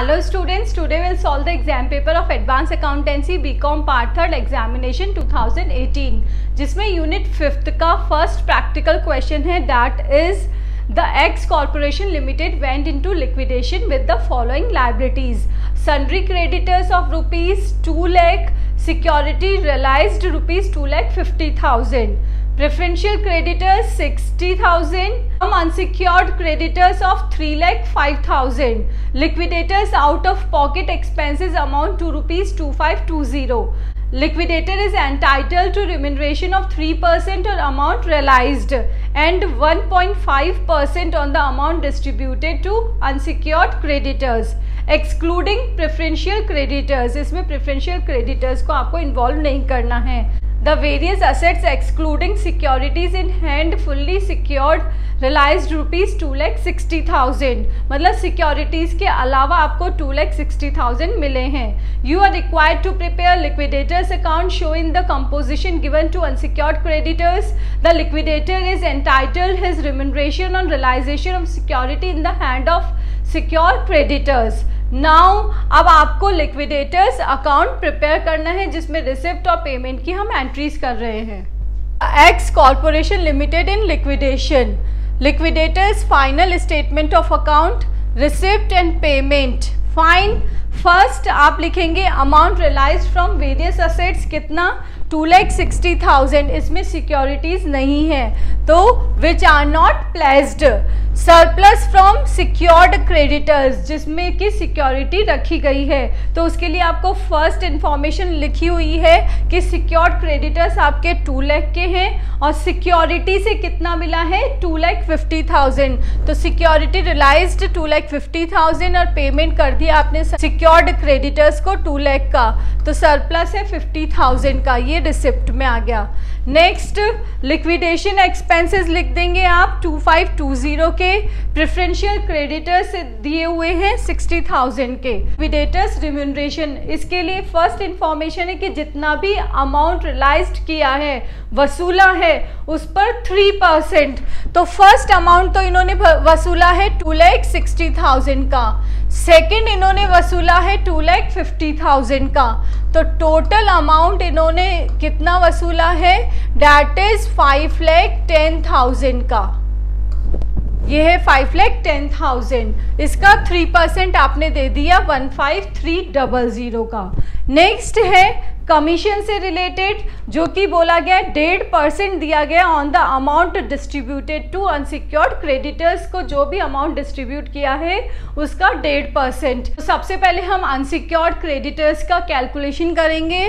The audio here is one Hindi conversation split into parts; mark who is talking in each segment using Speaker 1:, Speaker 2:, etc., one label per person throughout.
Speaker 1: Hello students today will solve the exam paper of advance accountancy BCom part third examination 2018 जिसमें यूनिट फिफ्थ का फ़र्स्ट प्रैक्टिकल क्वेश्चन है. That is the X corporation limited went into liquidation with the following liabilities sundry creditors of rupees two lakh security realise rupees two lakh fifty preferential creditors 60,000, हम unsecured creditors of three lakh five thousand liquidators out of pocket expenses amount to rupees two five two zero liquidator is entitle to remuneration of three percent और amount realise and one point five percent on the amount distributed to unsecured creditors excluding preferential creditors इसमें प्रेफरेंशियल क्रेडिटर्स को आपको इन्वॉल्व नहीं करना है। The various assets excluding securities in hand fully secured realise rupees two lakh sixty thousand मतलब सिक्योरिटीज के अलावा आपको टू लैख सिक्सटी थाउज़ेंड मिले हैं। You are required to prepare liquidators account show in the composition given to unsecured creditors the liquidator is entitled his remuneration on realisation of security in the hand of secure creditors now अब आपको लिक्विडेटर्स अकाउंट प्रिपेयर करना है, जिसमें रिसिप्ट और पेमेंट की हम एंट्रीज कर रहे हैं। X corporation limited in liquidation liquidators final statement of account receipt and payment fine first आप लिखेंगे amount realise from various assets कितना? टू लैख सिक्सटी थाउज़ेंड इसमें सिक्योरिटीज नहीं है। तो which are not placed surplus from secured creditors जिसमें कि सिक्योरिटी रखी गई है। तो उसके लिए आपको फ़र्स्ट इंफॉर्मेशन लिखी हुई है कि सिक्योर्ड क्रेडिटर्स आपके टू लैख के हैं और सिक्योरिटी से कितना मिला है? टू लैख फिफ्टी थाउज़ेंड तो security realise two lakh fifty thousand और पेमेंट कर दिया आपने सिक्योर्ड क्रेडिटर्स को टू लैख का। तो सरप्लस है फिफ्टी थाउज़ेंड का। ये रिसिप्ट में आ गया। नेक्स्ट लिक्विडेशन एक्सपेंसेस लिख देंगे आप टू फाइव टू ज़ीरो के। प्रेफरेंशियल क्रेडिटर्स दिए हुए हैं सिक्सटी थाउज़ेंड के। लिक्विडेटर्स रिम्यूनरेशन इसके लिए फ़र्स्ट इंफॉर्मेशन है कि जितना भी अमाउंट रिलाइज किया है, वसूला है, उस पर थ्री परसेंट तो फ़र्स्ट अमाउंट तो इन्होंने वसूला है टू लैख सिक्सटी थाउज़ेंड का। सेकेंड इन्होंने वसूला है टू लैख फिफ्टी थाउज़ेंड का। तो टोटल अमाउंट इन्होंने कितना वसूला है? That is five lakh ten thousand का। ये है फाइव लैख टेन थाउज़ेंड इसका थ्री परसेंट आपने दे दिया one five three double zero का। नेक्स्ट है कमीशन से रिलेटेड जो कि बोला गया डेढ़ परसेंट दिया गया on the amount distributed to unsecured creditors को जो भी अमाउंट डिस्ट्रीब्यूट किया है, उसका डेढ़ परसेंट तो सबसे पहले हम अनसिक्योर्ड क्रेडिटर्स का कैलकुलेशन करेंगे.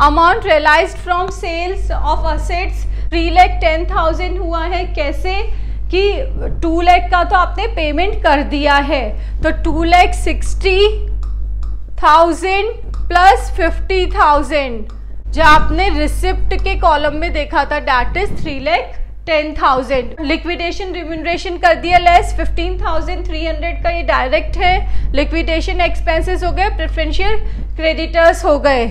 Speaker 1: Amount realise from sales of assets three lakh ten thousand हुआ है. कैसे? कि टू लैख का तो आपने पेमेंट कर दिया है. तो two lakh sixty thousand plus fifty thousand जो आपने रिसिप्ट के कॉलम में देखा था that is three lakh ten thousand liquidation remuneration कर दिया less fifteen thousand three hundred का ये डायरेक्ट है. लिक्विडेशन एक्सपेंसेस हो गए प्रेफरेंशियल क्रेडिटर्स हो गए.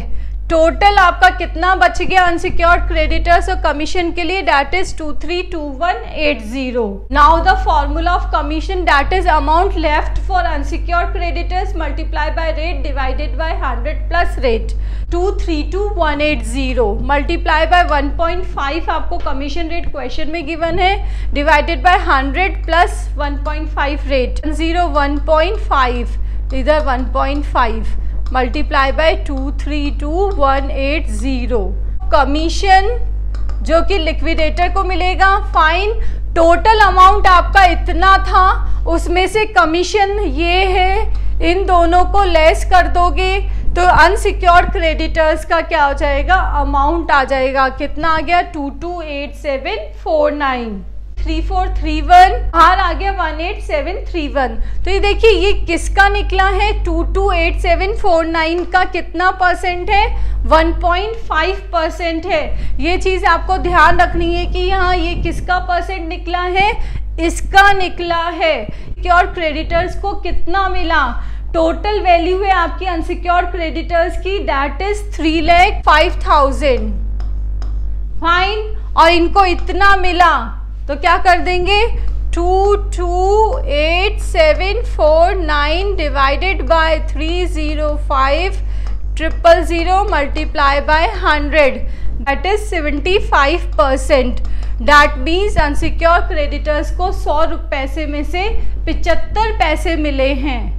Speaker 1: टोटल आपका कितना बच गया अनसिक्योर्ड क्रेडिटर्स और कमीशन के लिए? Date is two three two one eight zero now the formula of commission date is amount left for unsecured creditors multiply by rate divided by hundred plus rate two three two one eight zero multiply by one point five आपको कमीशन रेट क्वेश्चन में गिवन है. Divided by hundred plus one point five rate zero one point five इधर one point five multiply by two three two one eight zero commission जो कि लिक्विडेटर को मिलेगा फाइन टोटल अमाउंट आपका इतना था, उसमें से कमीशन ये है, इन दोनों को लेस कर दोगे तो अनसिक्योर्ड क्रेडिटर्स का क्या हो जाएगा? अमाउंट आ जाएगा. कितना आ गया? Two two eight seven four nine three four three one बाहर आ गया one eight seven three one तो ये देखिए, ये किसका निकला है? Two two eight seven four nine का कितना परसेंट है? वन पॉइंट फाइव परसेंट है. ये चीज़ आपको ध्यान रखनी है कि यहाँ ये किसका परसेंट निकला है? इसका निकला है. कि और क्रेडिटर्स को कितना मिला? टोटल वैल्यू है आपकी अनसिक्योर क्रेडिटर्स की that is three lakh five thousand fine और इनको इतना मिला? तो क्या कर देंगे? Two two, eight, seven, four, nine divided by three, zero, five, triple zero, multiply by hundred. That is seventy five percent. That means unsecure creditors को सौ पैसे में से पिचहत्तर पैसे मिले हैं।